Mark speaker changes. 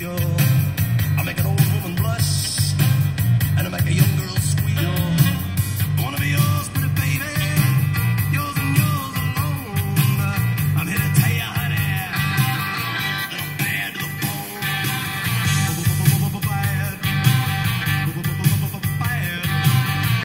Speaker 1: your